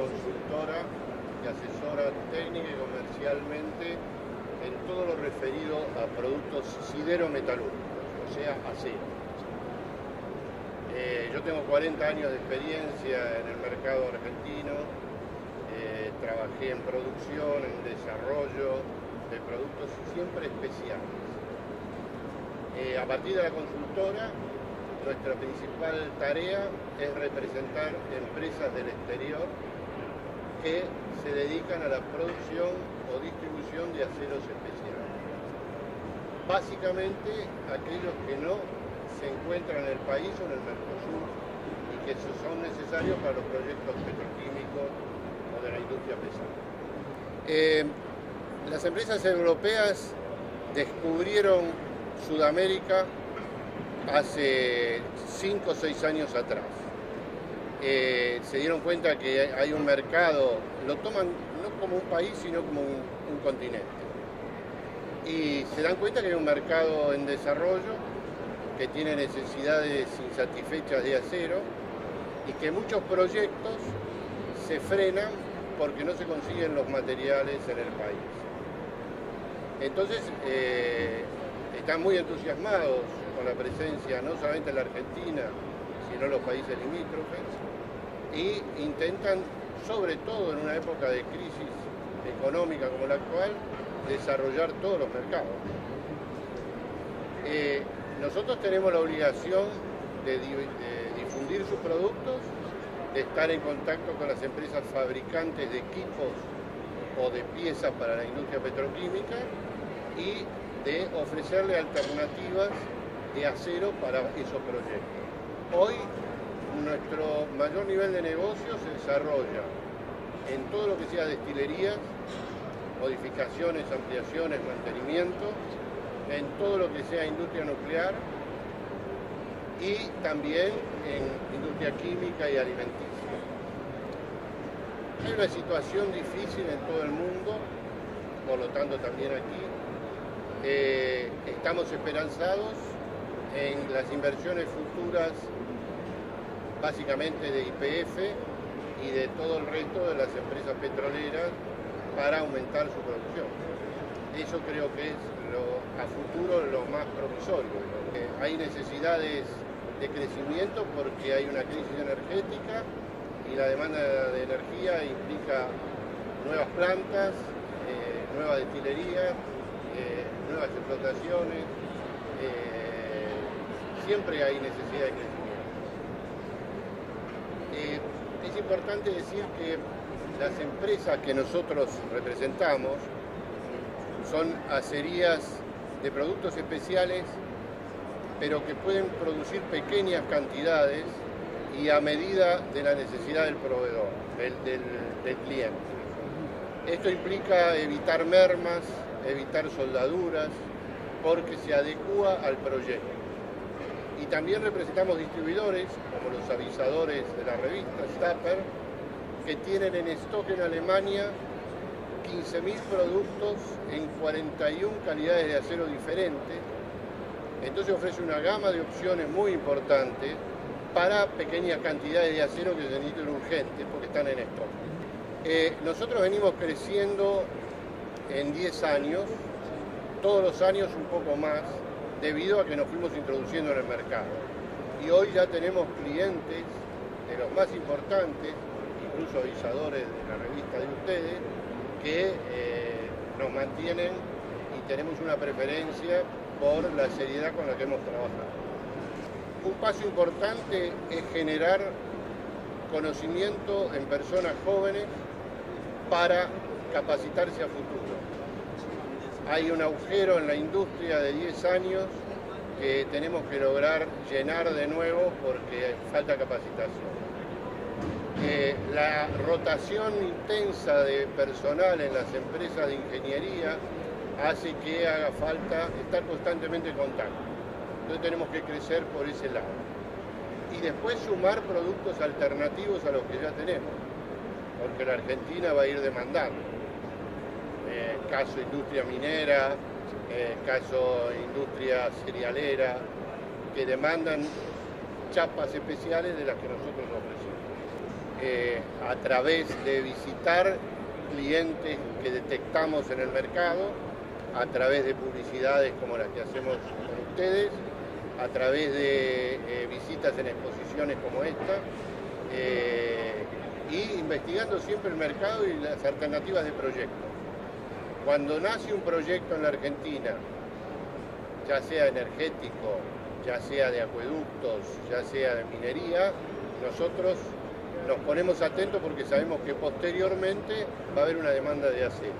consultora que asesora técnica y comercialmente en todo lo referido a productos sidero-metalúrgicos, o sea, acero. Eh, yo tengo 40 años de experiencia en el mercado argentino, eh, trabajé en producción, en desarrollo de productos siempre especiales. Eh, a partir de la consultora, nuestra principal tarea es representar empresas del exterior que se dedican a la producción o distribución de aceros especiales. Básicamente aquellos que no se encuentran en el país o en el Mercosur y que son necesarios para los proyectos petroquímicos o de la industria pesada. Eh, las empresas europeas descubrieron Sudamérica hace 5 o 6 años atrás. Eh, se dieron cuenta que hay un mercado, lo toman no como un país, sino como un, continente. Y se dan cuenta que hay un mercado en desarrollo que tiene necesidades insatisfechas de acero y que muchos proyectos se frenan porque no se consiguen los materiales en el país. Entonces, eh, están muy entusiasmados con la presencia no solamente en la Argentina, sino los países limítrofes, y intentan, sobre todo en una época de crisis económica como la actual, desarrollar todos los mercados. Eh, nosotros tenemos la obligación de, difundir sus productos, de estar en contacto con las empresas fabricantes de equipos o de piezas para la industria petroquímica y de ofrecerle alternativas de acero para esos proyectos. Hoy nuestro mayor nivel de negocio se desarrolla en todo lo que sea destilerías, modificaciones, ampliaciones, mantenimiento, en todo lo que sea industria nuclear y también en industria química y alimenticia. Hay una situación difícil en todo el mundo, por lo tanto también aquí, eh, estamos esperanzados en las inversiones futuras, básicamente de IPF y de todo el resto de las empresas petroleras para aumentar su producción. Eso creo que es a futuro lo más promisorio. Eh, hay necesidades de crecimiento porque hay una crisis energética y la demanda de energía implica nuevas plantas, eh, nuevas destilerías, eh, nuevas explotaciones, siempre hay necesidad de crecimiento. Eh, es importante decir que las empresas que nosotros representamos son acerías de productos especiales, pero que pueden producir pequeñas cantidades y a medida de la necesidad del proveedor, del cliente. Esto implica evitar mermas, evitar soldaduras, porque se adecua al proyecto. Y también representamos distribuidores, como los avisadores de la revista Stapper, que tienen en stock en Alemania 15.000 productos en 41 calidades de acero diferentes. Entonces ofrece una gama de opciones muy importantes para pequeñas cantidades de acero que se necesitan urgentes porque están en stock. Eh, nosotros venimos creciendo en 10 años, todos los años un poco más, debido a que nos fuimos introduciendo en el mercado. Y hoy ya tenemos clientes de los más importantes, incluso avisadores de la revista de ustedes, que eh, nos mantienen y tenemos una preferencia por la seriedad con la que hemos trabajado. Un paso importante es generar conocimiento en personas jóvenes para capacitarse a futuro. Hay un agujero en la industria de 10 años que tenemos que lograr llenar de nuevo porque falta capacitación. Eh, la rotación intensa de personal en las empresas de ingeniería hace que haga falta estar constantemente en contacto. Entonces tenemos que crecer por ese lado. Y después sumar productos alternativos a los que ya tenemos, porque la Argentina va a ir demandando. Eh, caso industria minera, eh, caso industria cerealera, que demandan chapas especiales de las que nosotros ofrecemos. eh, a través de visitar clientes que detectamos en el mercado, a través de publicidades como las que hacemos con ustedes, a través de eh, visitas en exposiciones como esta, eh, y investigando siempre el mercado y las alternativas de proyecto. Cuando nace un proyecto en la Argentina, ya sea energético, ya sea de acueductos, ya sea de minería, nosotros nos ponemos atentos porque sabemos que posteriormente va a haber una demanda de acero.